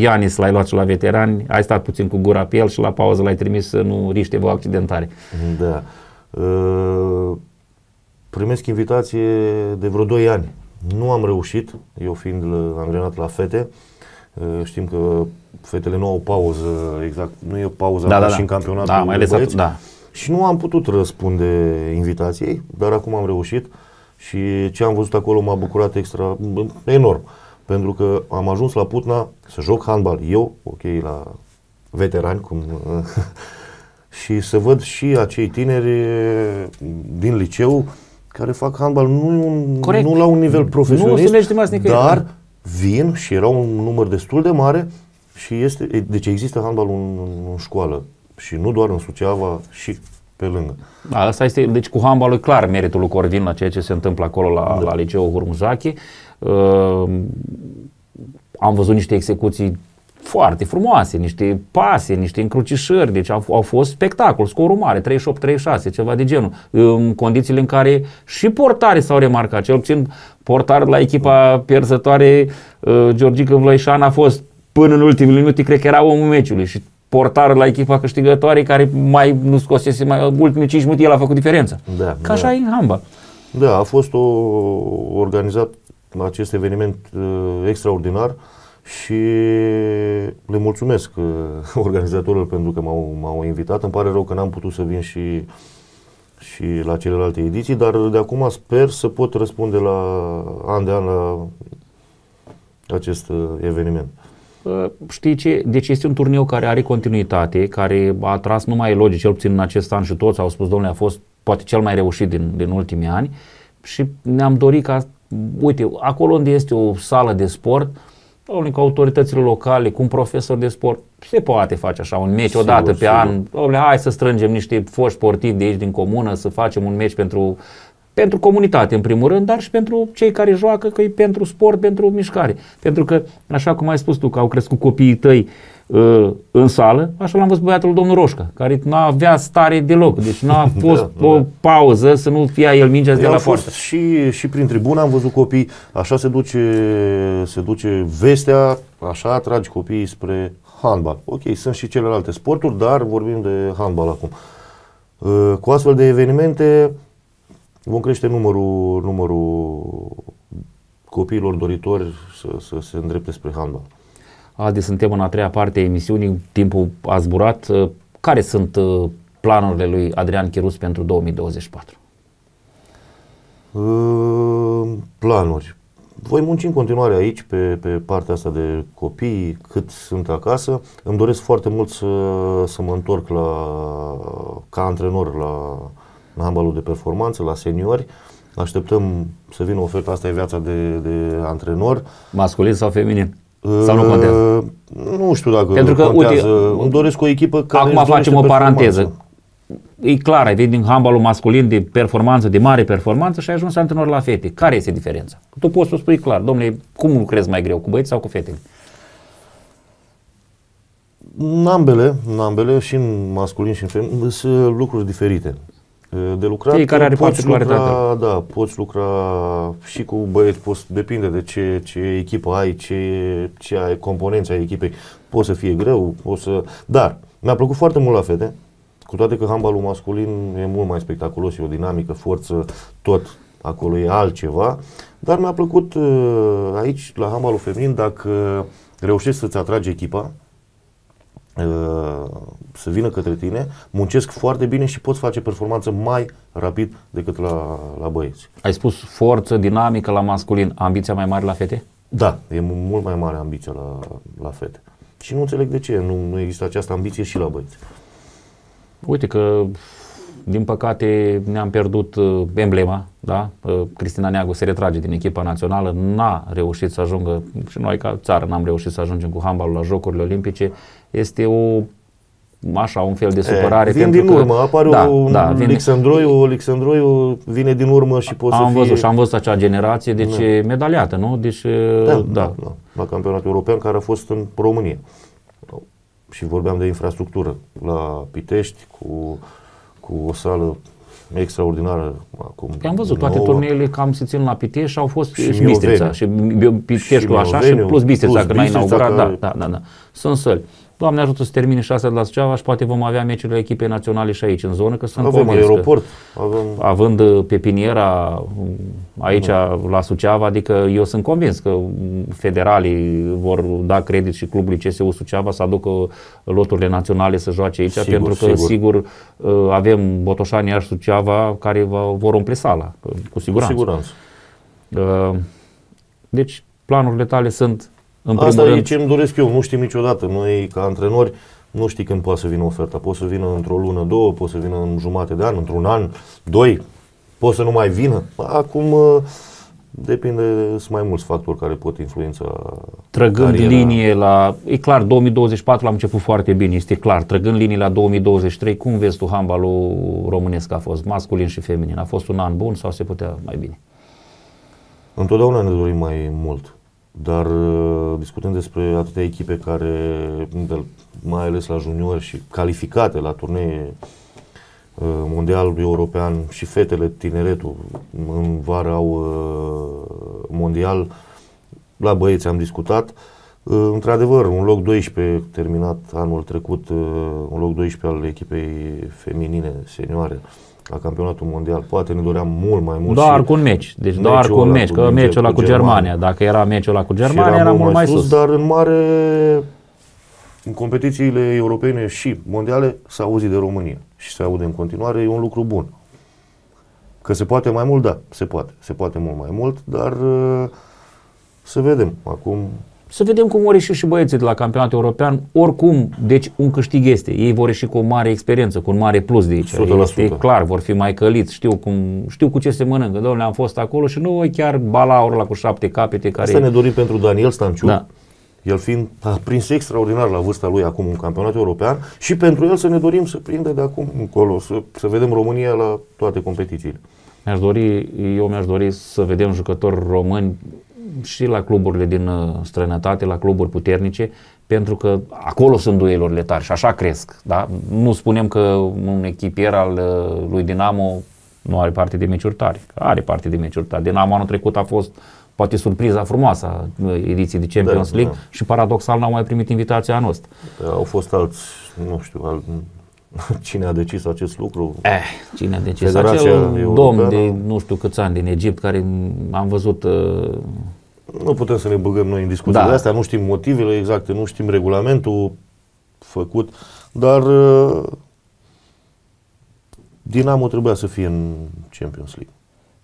Ianis l-ai luat și la veterani, ai stat puțin cu gura pe el și la pauză l-ai trimis să nu riște o accidentare. Da. Uh, primesc invitație de vreo 2 ani. Nu am reușit, eu fiind uh, angrenat la fete. Uh, știm că fetele nu au pauză, exact, nu e pauza ca și în campionatul da, mai ales băieți. atunci, da. Și nu am putut răspunde invitației, dar acum am reușit și ce am văzut acolo m-a bucurat extra, enorm. Pentru că am ajuns la Putna să joc handbal. Eu, ok, la veterani, cum, [laughs] și să văd și acei tineri din liceu care fac handbal nu, Corect. nu la un nivel Nu profesionist, se legitimaz nicăieri, dar da. vin și era un număr destul de mare și este, deci există handbal în, în școală și nu doar în Suceava și pe lângă. Da, asta este, deci cu handbalul e clar meritul lui Corvin la ceea ce se întâmplă acolo la, da. la liceul Hurmuzachi. Uh, am văzut niște execuții foarte frumoase, niște pase, niște încrucișări, deci au, au fost spectacol, scorul mare, 38-36, ceva de genul, în condițiile în care și portarii s-au remarcat, cel puțin portar la echipa pierzătoare, uh, Georgica Vloișan a fost până în ultimele minute, cred că era omul meciului și portarul la echipa câștigătoare care mai nu scosese mai ultimii 5 minute, el a făcut diferența. Da, Ca așa da. e în handbal. Da, a fost o, organizat acest eveniment uh, extraordinar și le mulțumesc uh, [laughs] organizatorilor pentru că m-au, m-au invitat. Îmi pare rău că n-am putut să vin și, și la celelalte ediții, dar de acum sper să pot răspunde la an de an la acest uh, eveniment. Uh, Știi ce? Deci este un turneu care are continuitate, care a atras numai logic, cel puțin în acest an și toți au spus, domnule, a fost poate cel mai reușit din, din ultimii ani și ne-am dorit ca, uite, acolo unde este o sală de sport, domnule, cu autoritățile locale, cu un profesor de sport, se poate face așa un meci Sigur, odată pe sigur. an. Domnule, hai să strângem niște foști sportivi de aici din comună, să facem un meci pentru pentru comunitate în primul rând, dar și pentru cei care joacă, că e pentru sport, pentru mișcare. Pentru că, așa cum ai spus tu, că au crescut copiii tăi uh, în sală, așa l-am văzut băiatul domnul Roșca, care nu avea stare deloc, deci nu a [laughs] fost Da, o da. pauză să nu fie el mingea de Eu la am fost poartă. și, și prin tribună, am văzut copii, așa se duce, se duce vestea, așa atragi copiii spre handbal. Ok, sunt și celelalte sporturi, dar vorbim de handbal acum. Uh, Cu astfel de evenimente vom crește numărul, numărul copiilor doritori să, să se îndrepte spre handbal. Adi, suntem în a treia parte a emisiunii, timpul a zburat. Uh, Care sunt uh, planurile lui Adrian Chirus pentru 2024? Uh, planuri. Voi munci în continuare aici, pe, pe partea asta de copii, cât sunt acasă. Îmi doresc foarte mult să, să mă întorc la, ca antrenor la, la handbalul de performanță, la seniori. Așteptăm să vină oferta, asta e viața de, de antrenor. Masculin sau feminin? Sau nu contează? Uh, Nu știu dacă Pentru că, contează. uite, Îmi doresc o echipă care Acum își dorește facem o paranteză. performanță. E clar, ai venit din handbalul masculin de performanță, de mare performanță și ai ajuns antrenor la fete. Care este diferența? Tu poți să spui clar, domnule, cum lucrezi mai greu, cu băieți sau cu fetele? În ambele, în ambele, și în masculin și în feminin, sunt lucruri diferite. De lucrat. Fiecare are poți lucra, particularitățile. da, poți lucra și cu băieți, poți, depinde de ce, ce echipă ai, ce, ce ai, componența ai echipei. Poți să fie greu, poți să... Dar mi-a plăcut foarte mult la fete, cu toate că handbalul masculin e mult mai spectaculos, e o dinamică, forță, tot acolo e altceva, dar mi-a plăcut uh, aici, la handbalul feminin, dacă reușești să-ți atragi echipa, uh, să vină către tine, muncesc foarte bine și poți face performanță mai rapid decât la, la băieți. Ai spus forță, dinamică la masculin, ambiția mai mare la fete? Da, e mult mai mare ambiția la, la fete. Și nu înțeleg de ce nu, nu există această ambiție și la băieți. Uite că, din păcate, ne-am pierdut uh, emblema, da? Uh, Cristina Neagu se retrage din echipa națională, n-a reușit să ajungă, și noi ca țară n-am reușit să ajungem cu handbalul la Jocurile Olimpice. Este o așa, un fel de supărare. E, vin pentru din că, urmă, apare da, un da, vine, Alexandroiu, Alexandroiu vine din urmă și poate am să fie... văzut și am văzut acea generație, deci da. medaliată, nu? Deci, da, da. da. da, la campionatul european care a fost în România. Și vorbeam de infrastructură la Pitești cu, cu o sală extraordinară acum. Am văzut toate nouă. turneele cam se țin la Pitești și au fost Și și, și Mioveni. Bistrița și Pitești așa și Mioveniu, plus Bistrița, plus că n-a Bistrița, inaugurat, care- da, da, da, da. Sunt săli. Doamne ajută să termine șase de la Suceava și poate vom avea meciurile echipei naționale și aici în zonă, că sunt Avem convins că aeroport, avem... având uh, pepiniera um, aici la Suceava, adică eu sunt convins că um, federalii vor da credit și clubului CSU Suceava să aducă loturile naționale să joace aici, Sigur, pentru că sigur. sigur, uh, avem Botoșani, Iași, Suceava care va, vor umple sala, uh, cu Cu siguranță. siguranță. Uh, Deci, planurile tale sunt, în primul Asta e rând, ce îmi doresc eu, nu știm niciodată. Noi, ca antrenori, nu știi când poate să vină oferta. Poate să vină într-o lună, două, poate să vină în jumate de an, într-un an, doi, poate să nu mai vină. Acum uh, depinde, sunt mai mulți factori care pot influența trăgând cariera. linie la... E clar, 2024 l-am început foarte bine, este clar. Trăgând linie la 2023, cum vezi tu handbalul românesc a fost, masculin și feminin? A fost un an bun sau se putea mai bine? Întotdeauna ne dorim mai mult, dar uh, discutând despre atâtea echipe care, de- mai ales la juniori și calificate la turnee uh, mondial, european și fetele, tineretul, în vară au uh, mondial, la băieți am discutat. Uh, Într-adevăr, un loc 12 terminat anul trecut, uh, un loc 12 al echipei feminine senioare la campionatul mondial. Poate ne doream mult mai mult. Doar și- cu un meci, deci meciul doar cu un ăla meci, cu că Germania, meciul ăla cu cu Germania, dacă era meciul ăla cu și Germania, era mult mai sus. Dar în mare, în competițiile europene și mondiale s-a auzit de România și se aude în continuare, e un lucru bun. Că se poate mai mult, da, se poate. Se poate mult mai mult, dar uh, să vedem. Acum Să vedem cum vor ieși și băieții de la campionatul european. Oricum, deci un câștig este. Ei vor ieși cu o mare experiență, cu un mare plus de aici. 100%. Este clar, vor fi mai căliți, știu, cum, știu cu ce se mănâncă. Domnule, am fost acolo și nu e chiar balaurul ăla cu șapte capete care... Asta ne dorim pentru Daniel Stanciu. Da. El fiind a prins extraordinar la vârsta lui acum un campionat european și pentru el să ne dorim să prindă de acum încolo, să, să vedem România la toate competițiile. Mi-aș dori, eu mi-aș dori să vedem jucători români și la cluburile din uh, străinătate, la cluburi puternice, pentru că acolo sunt duelurile tari și așa cresc. Da? Nu spunem că un echipier al uh, lui Dinamo nu are parte de meciuri tari. Are parte de meciuri tari. Dinamo anul trecut a fost poate surpriza frumoasă a uh, ediției de Champions Da, League da. și paradoxal n-au mai primit invitația anul ăsta. Au fost alți, nu știu, al, [laughs] cine a decis acest lucru. Eh, cine a decis? Federația Acel Europeană. domn de nu știu câți ani din Egipt care am văzut uh, Nu putem să ne băgăm noi în discuțiile Da. astea, nu știm motivele exacte, nu știm regulamentul făcut, dar uh, Dinamo trebuia să fie în Champions League.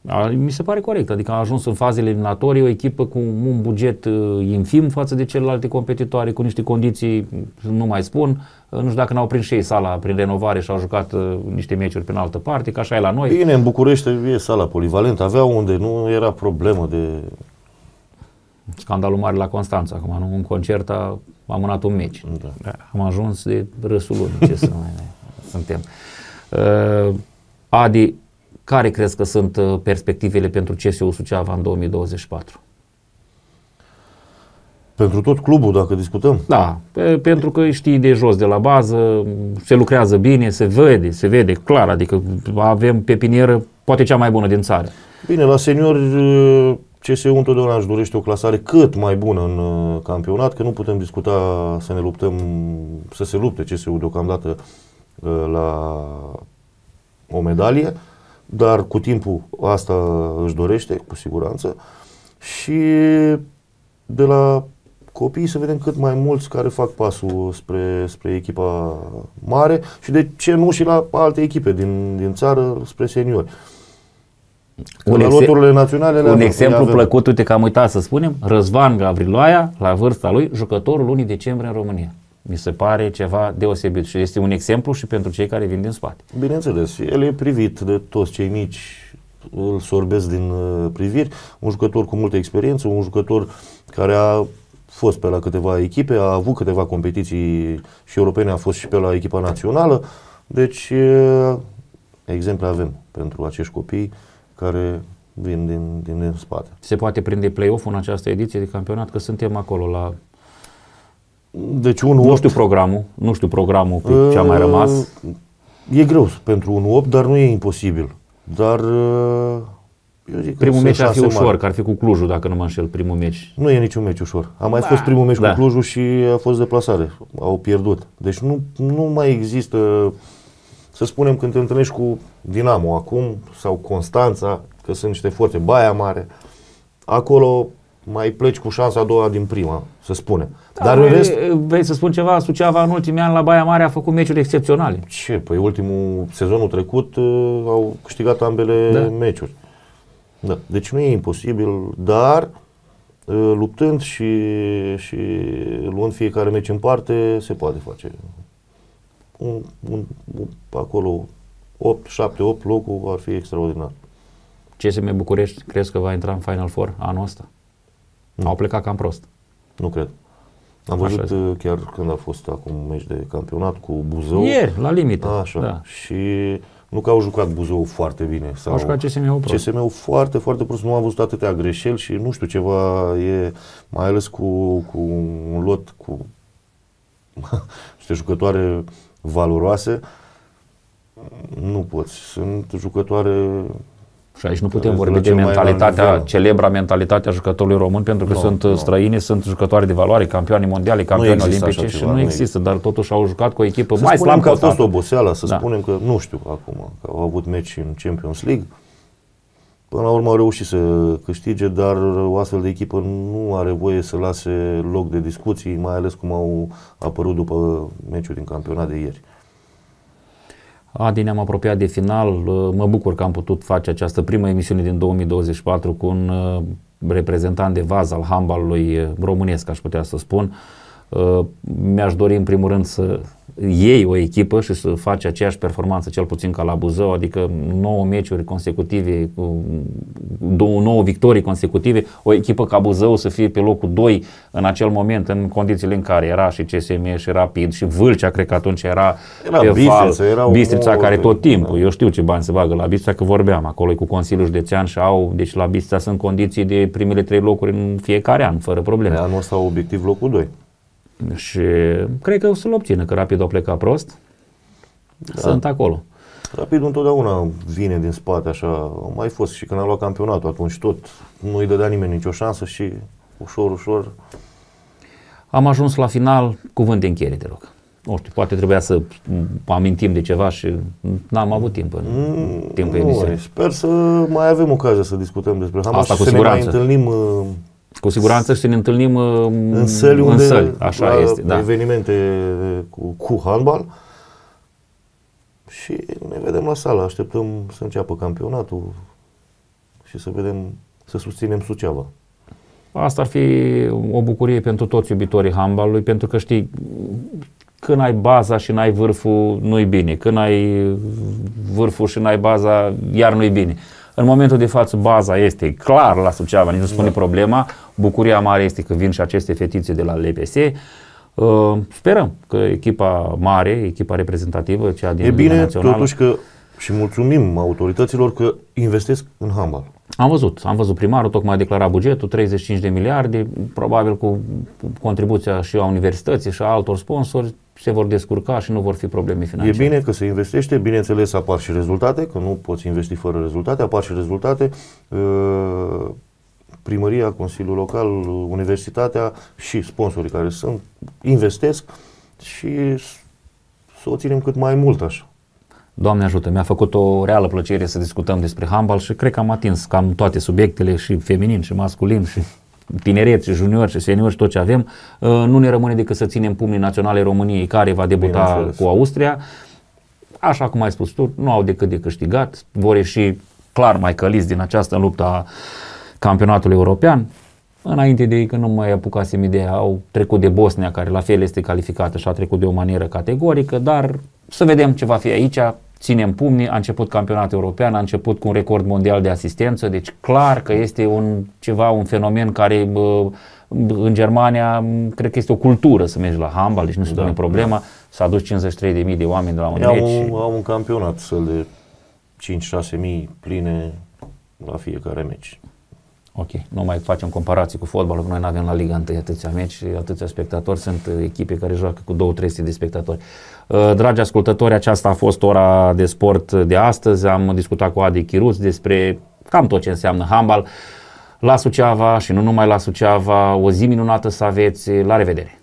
A, Mi se pare corect, adică a ajuns în fazele eliminatorii o echipă cu un buget uh, infim față de celelalte competitoare, cu niște condiții, nu mai spun, uh, nu știu dacă n-au prins și ei sala prin renovare și au jucat uh, niște meciuri prin altă parte, că așa e la noi. Bine, în București e sala polivalentă, avea unde, nu era problemă de... Scandalul mare la Constanța, acum, nu? un concert a amânat un meci. Da. Am ajuns de râsul lumii, ce să mai suntem. Uh, Adi, care crezi că sunt uh, perspectivele pentru CSU Suceava în 2024? Pentru tot clubul, dacă discutăm. Da, pe, pentru că știi de jos, de la bază, se lucrează bine, se vede, se vede clar, adică avem pepinieră poate cea mai bună din țară. Bine, la seniori CSU întotdeauna își dorește o clasare cât mai bună în uh, campionat, că nu putem discuta să ne luptăm, să se lupte CSU deocamdată uh, la o medalie, dar cu timpul asta își dorește, cu siguranță. Și de la copii să vedem cât mai mulți care fac pasul spre, spre echipa mare și de ce nu și la alte echipe din, din țară spre seniori. Un, la exe- loturile naționale le un avem- exemplu le avem. plăcut, uite că am uitat să spunem, Răzvan Gavriloaia, la vârsta lui, jucătorul lunii decembrie în România. Mi se pare ceva deosebit și este un exemplu și pentru cei care vin din spate. Bineînțeles, el e privit de toți cei mici, îl sorbesc din uh, priviri, un jucător cu multă experiență, un jucător care a fost pe la câteva echipe, a avut câteva competiții și europene, a fost și pe la echipa națională, deci uh, exemple avem pentru acești copii care vin din, din, din spate. Se poate prinde play-off în această ediție de campionat, că suntem acolo la... Deci un Nu opt- știu programul, nu știu programul pe ce a mai rămas. Uh, E greu pentru un 8, dar nu e imposibil. Dar uh, eu zic că Primul sunt meci ar fi șanse ușor, mari. că ar fi cu Clujul, dacă nu mă înșel, primul meci. Nu e niciun meci ușor. A mai fost primul meci da. cu Clujul și a fost deplasare. Au pierdut. Deci nu, nu mai există, să spunem, când te întâlnești cu Dinamo acum sau Constanța, că sunt niște forțe, Baia Mare, acolo mai pleci cu șansa a doua din prima, să spunem. Dar în rest, Vrei să spun ceva? Suceava în ultimii ani la Baia Mare a făcut meciuri excepționale. ce? Păi ultimul, sezonul trecut, uh, au câștigat ambele Da. meciuri. Da. Deci nu e imposibil, dar uh, luptând și, și luând fiecare meci în parte, se poate face. Un, un, un, acolo 8, 7, 8 locul ar fi extraordinar. CSM București, crezi că va intra în Final Four anul ăsta? Au plecat cam prost. Nu cred. Am Așa văzut este. uh, chiar când a fost acum un meci de campionat cu Buzău. Ieri, la limită. Așa. Da. Și nu că au jucat Buzău foarte bine. Sau Au jucat CSM-ul prost. CSM-ul foarte, foarte prost. Nu am văzut atâtea greșeli și nu știu, ceva e, mai ales cu, cu un lot cu [laughs] niște jucătoare valoroase. Nu poți. Sunt jucătoare Și aici nu putem Care vorbi sunt de la cel mai înalt mentalitatea, nivel. celebra mentalitatea jucătorului român, pentru că Nu, sunt nu. străini, sunt jucătoare de valoare, campioani mondiali, campioni există olimpice așa și ceva, nu nu există, dar totuși au jucat cu o echipă Să mai spunem slab că a fost cotată. oboseală, să Da. spunem că, nu știu acum, că au avut meci în Champions League. Până la urmă au reușit să câștige, dar o astfel de echipă nu are voie să lase loc de discuții, mai ales cum au apărut după meciul din campionat de ieri. Adi, ne-am apropiat de final. Mă bucur că am putut face această primă emisiune din 2024 cu un uh, reprezentant de vază al handbalului uh, românesc, aș putea să spun. Uh, Mi-aș dori în primul rând să iei o echipă și să faci aceeași performanță, cel puțin ca la Buzău, adică 9 meciuri consecutive, cu două, 9 victorii consecutive, o echipă ca Buzău să fie pe locul 2 în acel moment, în condițiile în care era și CSM și Rapid și Vâlcea, cred că atunci era, Era pe Bistrița, val, erau Bistrița multe, care tot timpul, da. eu știu ce bani se bagă la Bistrița, că vorbeam, acolo e cu Consiliul Județean și au, deci la Bistrița sunt condiții de primele trei locuri în fiecare an, fără probleme. Anul ăsta obiectiv locul 2. Și cred că o să-l obțină, că Rapid a plecat prost, Da. sunt acolo. Rapid întotdeauna vine din spate, așa, au mai fost și când a luat campionatul, atunci tot nu îi dădea nimeni nicio șansă și ușor, ușor Am ajuns la final, cuvânt de încheiere, te rog. Nu știu, poate trebuia să m, amintim de ceva și n-am avut timp în timpul nu, emisiunii. sper să mai avem ocazia să discutăm despre Hamas Asta și cu să ne mai siguranță. întâlnim uh, Cu siguranță și să ne întâlnim uh, în săli, în unde, săli. Așa la este, da. evenimente cu, cu handbal și ne vedem la sală. Așteptăm să înceapă campionatul și să vedem, să susținem Suceava. Asta ar fi o bucurie pentru toți iubitorii handbalului, pentru că știi, când ai baza și n-ai vârful, nu-i bine. Când ai vârful și n-ai baza, iar nu-i bine. În momentul de față, baza este clar la Suceava, nici nu spune problema. Bucuria mare este că vin și aceste fetițe de la LPS. Uh, sperăm că echipa mare, echipa reprezentativă, cea din e Liga bine Națională, totuși că Și mulțumim autorităților că investesc în handbal. Am văzut, am văzut primarul, tocmai a declarat bugetul, 35 de miliarde, probabil cu contribuția și a universității și a altor sponsori, se vor descurca și nu vor fi probleme financiare. E bine că se investește, bineînțeles apar și rezultate, că nu poți investi fără rezultate, apar și rezultate. Uh, primăria, Consiliul Local, Universitatea și sponsorii care sunt, investesc și să o ținem cât mai mult așa. Doamne ajută, mi-a făcut o reală plăcere să discutăm despre handbal și cred că am atins cam toate subiectele și feminin și masculin și tineret și junior și senior și tot ce avem. Uh, nu ne rămâne decât să ținem pumnii naționale României care va debuta cu Austria. Așa cum ai spus tu, nu au decât de câștigat, vor ieși clar mai căliți din această luptă a campionatului european. Înainte de ei, că nu mai apucasem ideea, au trecut de Bosnia, care la fel este calificată și a trecut de o manieră categorică, dar să vedem ce va fi aici ținem pumnii, a început campionatul european, a început cu un record mondial de asistență, deci clar că este un ceva, un fenomen care bă, în Germania cred că este o cultură să mergi la handball, deci nu se da, problema. S-a dus 53.000 de oameni de la un au, meci. Au un campionat să de 5-6 mii pline la fiecare meci. Ok, nu mai facem comparații cu fotbalul, că noi nu avem la Liga 1 atâția meci și atâția spectatori, sunt echipe care joacă cu 2-300 de spectatori. Uh, dragi ascultători, aceasta a fost ora de sport de astăzi. Am discutat cu Adi Chiruț despre cam tot ce înseamnă handbal la Suceava și nu numai la Suceava. O zi minunată să aveți. La revedere!